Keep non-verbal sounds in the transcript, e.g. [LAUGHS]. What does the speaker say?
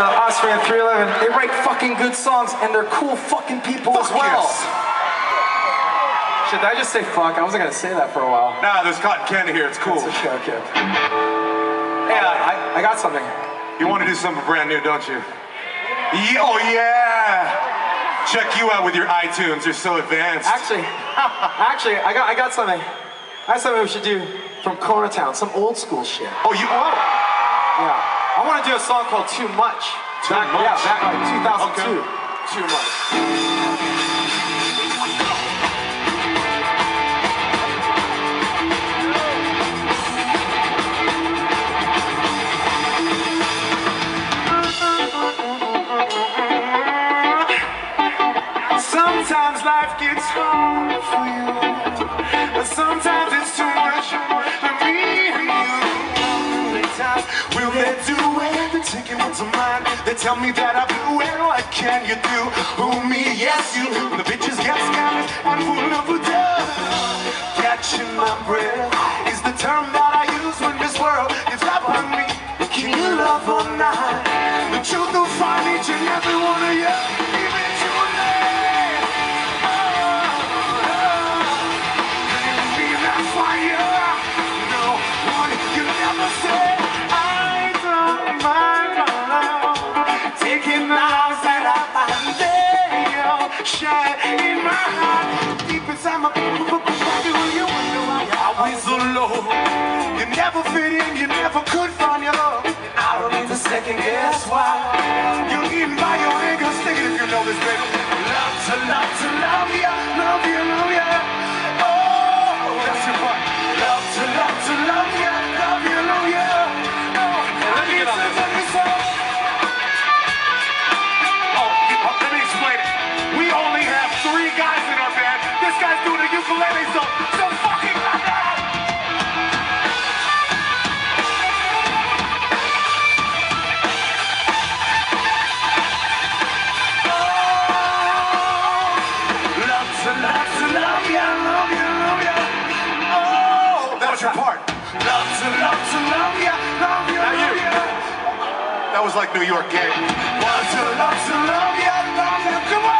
Uh, Offspring and 311, they write fucking good songs and they're cool fucking people as well. yes. Shit, did I just say fuck? I wasn't gonna say that for a while. Nah, there's cotton candy here. It's cool. Okay, okay, okay. Hey, uh, I, I got something. You want to do something brand new, don't you? Ye- oh yeah. Check you out with your iTunes. You're so advanced. Actually, [LAUGHS] actually, I got, I got something. I got something we should do from Kona Town, some old school shit. Oh, you. Oh. Yeah. I want to do a song called Too Much. Too back, Much? Yeah, back like 2002. Okay. Too Much. Sometimes life gets hard for you, taking what's mine. They tell me that I blew it. What can you do? Who me? Yes, you. The bitches get scandalous and full of dust. Catching my breath Shine in my heart, deep inside my body, when you wonder why you're always alone. You never fit in, you never could find your love. I don't even second guess why. You're eaten by your anger, sing it if you know this, baby. Love to love to love guy's doing a ukulele, so so fucking loud. Oh, love love love ya, love ya, love ya. Oh, that's your part. Love to love love ya, love ya, love ya. That was like New York gang. Love to love to love ya, love ya. Come on. Oh, Better.